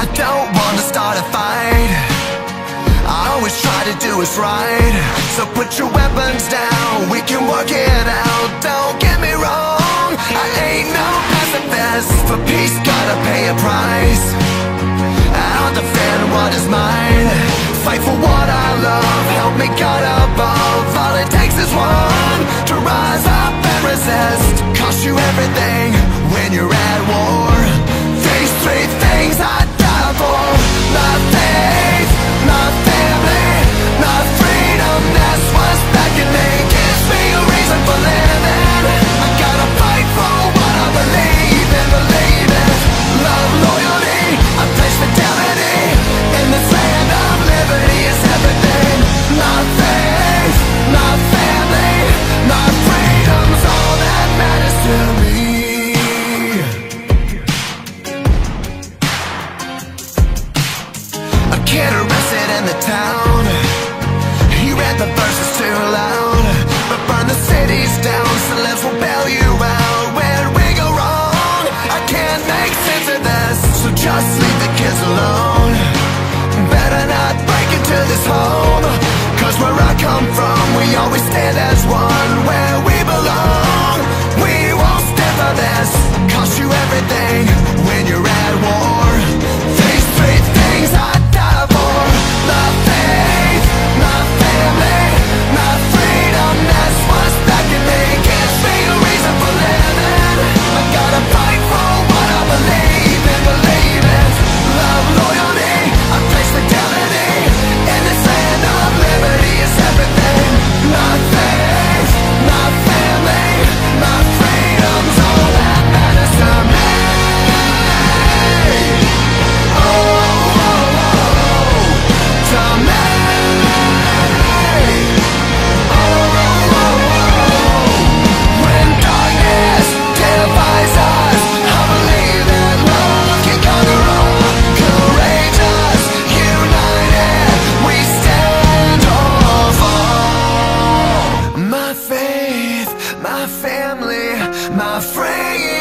I don't wanna start a fight. I always try to do what's right. So put your weapons down, we can work it out. Don't get me wrong, I ain't no pacifist For peace gotta pay a price. I don't defend what is mine. Fight for what I love, help me God above. All it takes is one to rise up and resist. Cost you everything when you're at war. These three things I my kid arrested in the town. He read the verses too loud. But burn the cities down So let's rebel you out. Where we go wrong I can't make sense of this. So just leave the kids alone. Better not break into this home. Cause where I come from We always stand as one My family, my freedom